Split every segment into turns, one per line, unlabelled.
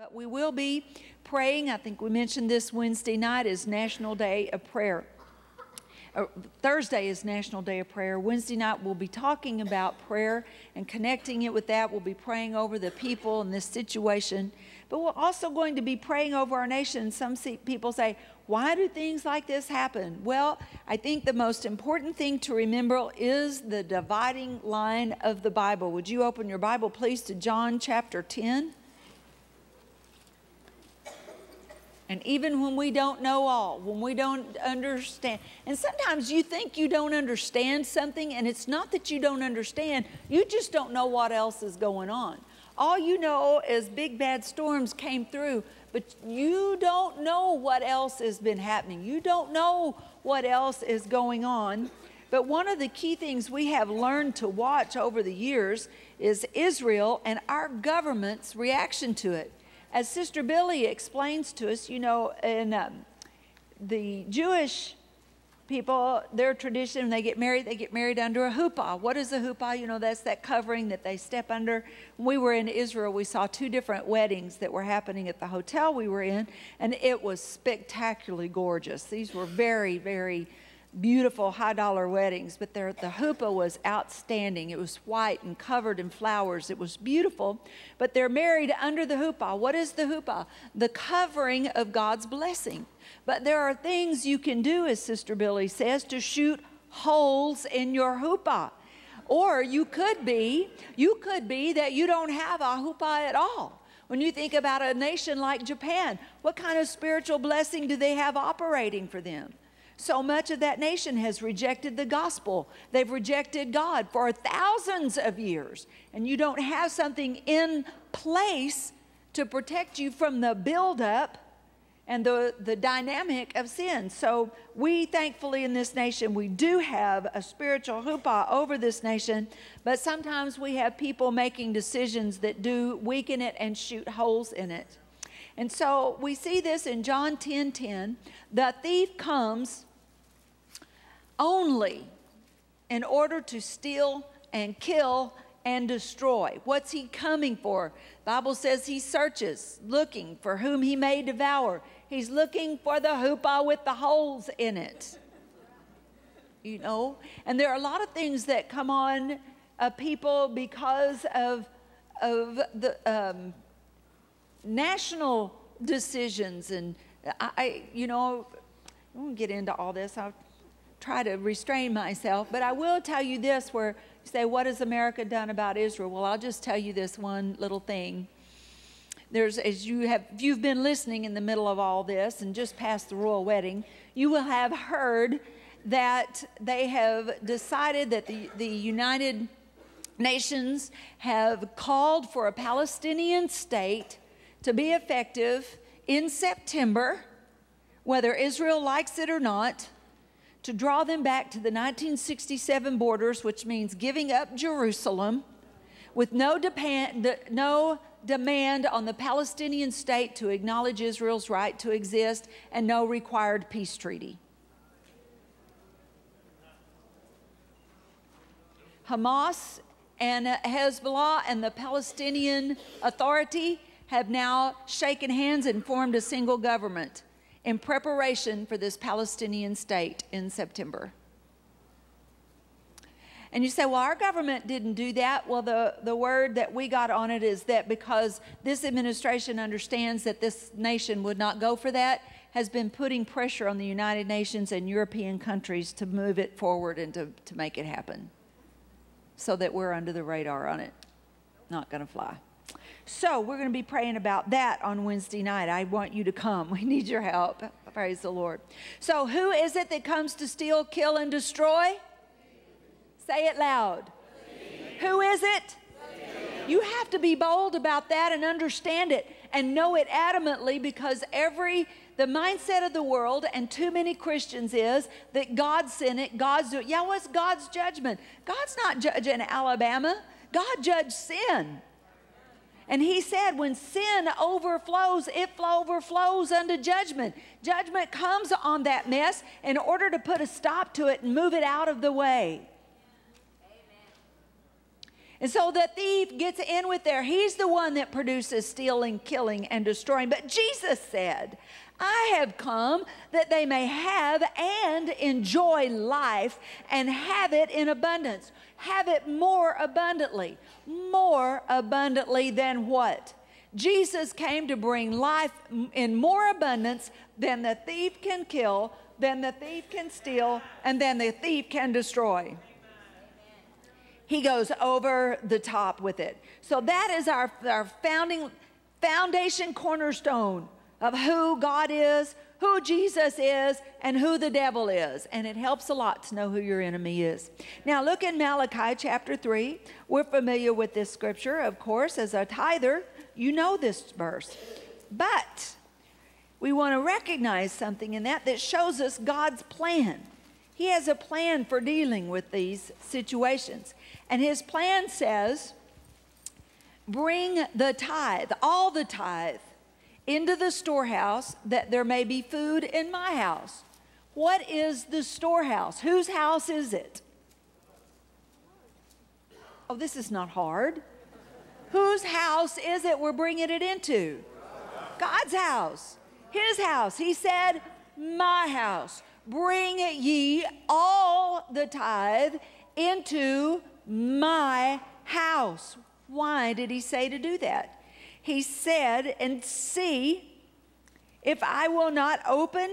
But we will be praying. I think we mentioned this Wednesday night is National Day of Prayer. Uh, Thursday is National Day of Prayer. Wednesday night we'll be talking about prayer and connecting it with that. We'll be praying over the people in this situation. But we're also going to be praying over our nation. Some people say, why do things like this happen? Well, I think the most important thing to remember is the dividing line of the Bible. Would you open your Bible, please, to John chapter 10? And even when we don't know all, when we don't understand, and sometimes you think you don't understand something, and it's not that you don't understand, you just don't know what else is going on. All you know is big bad storms came through, but you don't know what else has been happening. You don't know what else is going on. But one of the key things we have learned to watch over the years is Israel and our government's reaction to it as Sister Billye explains to us, you know, in um, the Jewish people, their tradition, when they get married, they get married under a huppah. What is a huppah? You know, that's that covering that they step under. When we were in Israel, we saw two different weddings that were happening at the hotel we were in, and it was spectacularly gorgeous. These were very, very beautiful high dollar weddings, but the huppah was outstanding. It was white and covered in flowers. It was beautiful, but they're married under the huppah. What is the huppah? The covering of God's blessing. But there are things you can do, as Sister Billye says, to shoot holes in your huppah. Or you could be, you could be that you don't have a huppah at all. When you think about a nation like Japan, what kind of spiritual blessing do they have operating for them? So much of that nation has rejected the gospel. They've rejected God for thousands of years. And you don't have something in place to protect you from the buildup and the, the dynamic of sin. So we thankfully in this nation, we do have a spiritual huppah over this nation, but sometimes we have people making decisions that do weaken it and shoot holes in it. And so we see this in John 10 10. The thief comes only in order to steal and kill and destroy. What's he coming for? Bible says he searches, looking for whom he may devour. He's looking for the huppah with the holes in it. You know, and there are a lot of things that come on uh, people because of of the um, national decisions, and I, I, you know, I won't get into all this. I'll try to restrain myself, but I will tell you this where you say, What has America done about Israel? Well, I'll just tell you this one little thing. There's, as you have, if you've been listening in the middle of all this and just past the royal wedding, you will have heard that they have decided that the, the United Nations have called for a Palestinian state to be effective in September, whether Israel likes it or not to draw them back to the 1967 borders, which means giving up Jerusalem with no, depend, no demand on the Palestinian state to acknowledge Israel's right to exist, and no required peace treaty. Hamas and Hezbollah and the Palestinian Authority have now shaken hands and formed a single government in preparation for this Palestinian state in September. And you say, well, our government didn't do that. Well, the, the word that we got on it is that because this administration understands that this nation would not go for that, has been putting pressure on the United Nations and European countries to move it forward and to, to make it happen so that we're under the radar on it. Not going to fly. So we're going to be praying about that on Wednesday night. I want you to come. We need your help. Praise the Lord. So, who is it that comes to steal, kill, and destroy? Say it loud. Who is it? You have to be bold about that and understand it and know it adamantly because every the mindset of the world and too many Christians is that God sent it, God's doing. It. Yeah, what's God's judgment? God's not judging Alabama. God judged sin. And he said, when sin overflows, it overflows unto judgment. Judgment comes on that mess in order to put a stop to it and move it out of the way. And so the thief gets in with there. He's the one that produces stealing, killing, and destroying. But Jesus said, I have come that they may have and enjoy life and have it in abundance. Have it more abundantly. More abundantly than what? Jesus came to bring life in more abundance than the thief can kill, than the thief can steal, and than the thief can destroy he goes over the top with it. So that is our, our founding foundation cornerstone of who God is, who Jesus is, and who the devil is. And it helps a lot to know who your enemy is. Now, look in Malachi chapter 3. We're familiar with this scripture, of course, as a tither. You know this verse. But we want to recognize something in that that shows us God's plan. He has a plan for dealing with these situations. And his plan says, bring the tithe, all the tithe, into the storehouse that there may be food in my house. What is the storehouse? Whose house is it? Oh, this is not hard. Whose house is it we're bringing it into? God's house. His house. He said, My house. Bring ye all the tithe into my house. Why did he say to do that? He said, and see if I will not open,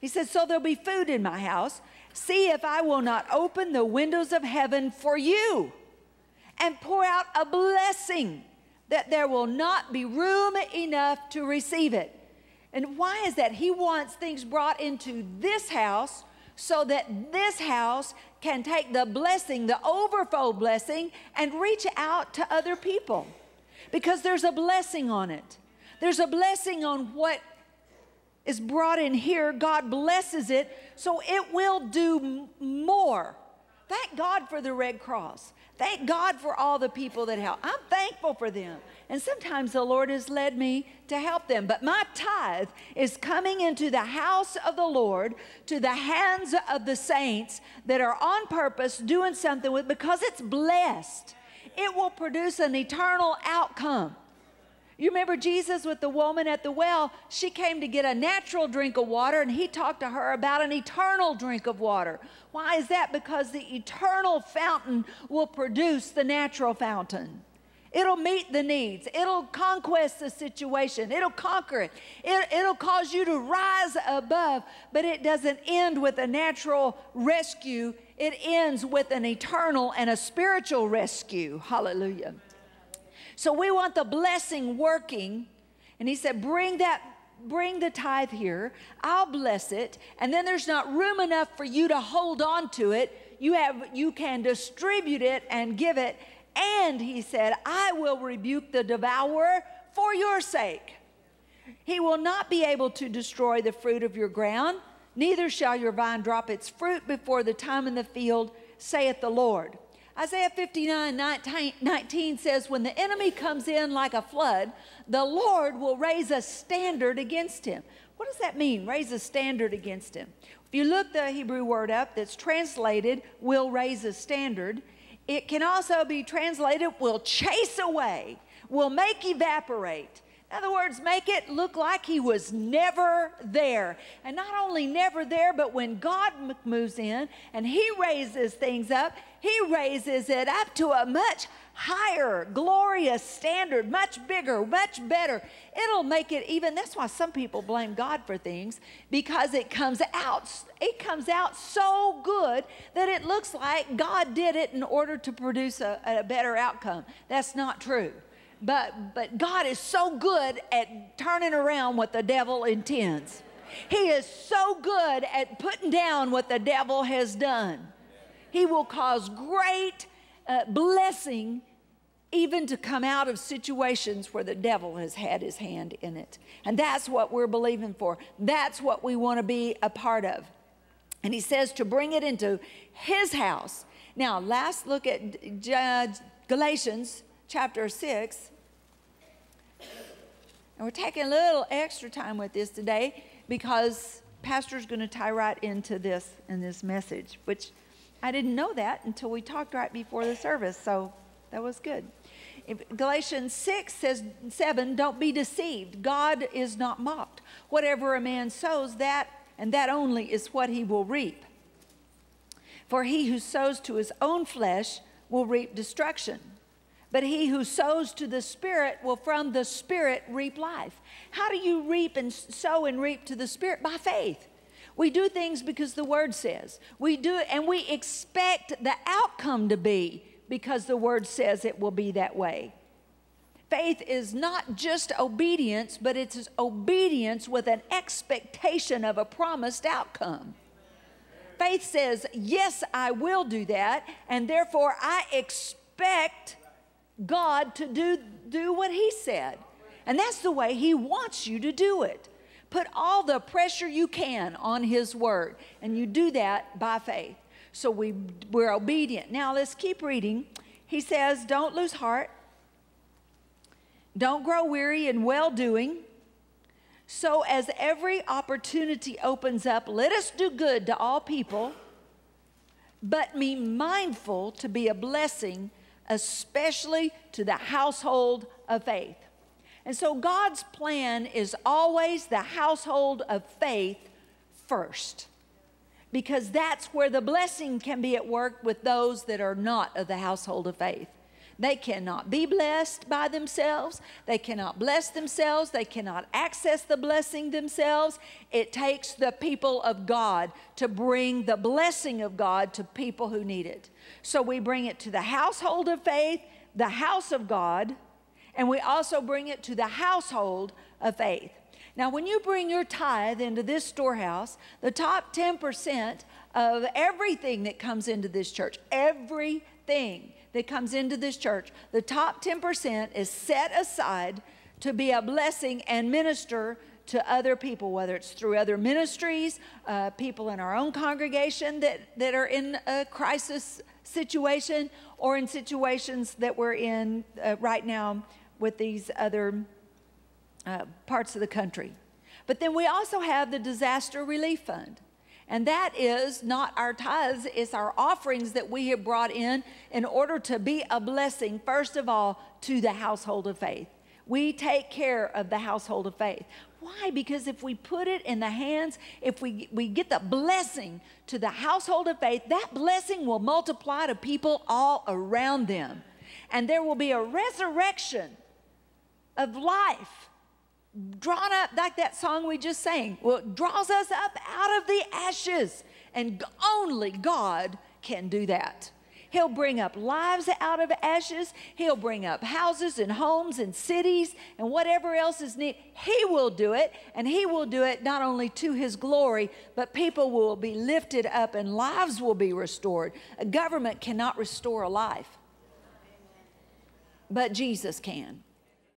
he said, so there'll be food in my house. See if I will not open the windows of heaven for you and pour out a blessing that there will not be room enough to receive it. And why is that? He wants things brought into this house so that this house can take the blessing, the overflow blessing, and reach out to other people. Because there's a blessing on it. There's a blessing on what is brought in here. God blesses it, so it will do more. Thank God for the Red Cross. Thank God for all the people that help. I'm thankful for them. And sometimes the Lord has led me to help them. But my tithe is coming into the house of the Lord, to the hands of the saints that are on purpose doing something with because it's blessed. It will produce an eternal outcome. You remember Jesus with the woman at the well? She came to get a natural drink of water, and he talked to her about an eternal drink of water. Why is that? Because the eternal fountain will produce the natural fountain. It'll meet the needs. It'll conquest the situation. It'll conquer it. it. It'll cause you to rise above, but it doesn't end with a natural rescue. It ends with an eternal and a spiritual rescue. Hallelujah. So we want the blessing working. And he said, Bring that bring the tithe here. I'll bless it. And then there's not room enough for you to hold on to it. You have you can distribute it and give it and he said, I will rebuke the devourer for your sake. He will not be able to destroy the fruit of your ground, neither shall your vine drop its fruit before the time in the field, saith the Lord. Isaiah 59 19, 19, says, When the enemy comes in like a flood, the Lord will raise a standard against him. What does that mean, raise a standard against him? If you look the Hebrew word up that's translated, will raise a standard, it can also be translated will chase away, will make evaporate. In other words, make it look like he was never there. And not only never there, but when God moves in and he raises things up, he raises it up to a much higher, glorious standard, much bigger, much better. It'll make it even, that's why some people blame God for things, because it comes out, it comes out so good that it looks like God did it in order to produce a, a better outcome. That's not true. But, but God is so good at turning around what the devil intends. He is so good at putting down what the devil has done. He will cause great uh, blessing even to come out of situations where the devil has had his hand in it. And that's what we're believing for. That's what we want to be a part of. And he says to bring it into his house. Now, last look at Galatians chapter 6. And we're taking a little extra time with this today because Pastor's going to tie right into this in this message, which I didn't know that until we talked right before the service. So that was good. Galatians 6 says, 7, don't be deceived. God is not mocked. Whatever a man sows, that and that only is what he will reap. For he who sows to his own flesh will reap destruction. But he who sows to the Spirit will from the Spirit reap life. How do you reap and sow and reap to the Spirit? By faith. We do things because the Word says. We do and we expect the outcome to be because the Word says it will be that way. Faith is not just obedience, but it's obedience with an expectation of a promised outcome. Faith says, Yes, I will do that, and therefore I expect God to do, do what He said. And that's the way He wants you to do it. Put all the pressure you can on His Word, and you do that by faith. So we, we're obedient. Now let's keep reading. He says, Don't lose heart, don't grow weary in well doing. So, as every opportunity opens up, let us do good to all people, but be mindful to be a blessing especially to the household of faith. And so God's plan is always the household of faith first, because that's where the blessing can be at work with those that are not of the household of faith. They cannot be blessed by themselves. They cannot bless themselves. They cannot access the blessing themselves. It takes the people of God to bring the blessing of God to people who need it. So we bring it to the household of faith, the house of God, and we also bring it to the household of faith. Now, when you bring your tithe into this storehouse, the top 10% of everything that comes into this church, everything that comes into this church, the top 10% is set aside to be a blessing and minister to other people, whether it's through other ministries, uh, people in our own congregation that, that are in a crisis situation, or in situations that we're in uh, right now with these other uh, parts of the country. But then we also have the Disaster Relief Fund. And that is not our tithes, it's our offerings that we have brought in in order to be a blessing, first of all, to the household of faith. We take care of the household of faith. Why? Because if we put it in the hands, if we, we get the blessing to the household of faith, that blessing will multiply to people all around them. And there will be a resurrection of life drawn up like that song we just sang. Well, draws us up out of the ashes. And only God can do that. He'll bring up lives out of ashes. He'll bring up houses and homes and cities and whatever else is needed. He will do it, and He will do it not only to His glory, but people will be lifted up and lives will be restored. A government cannot restore a life, but Jesus can.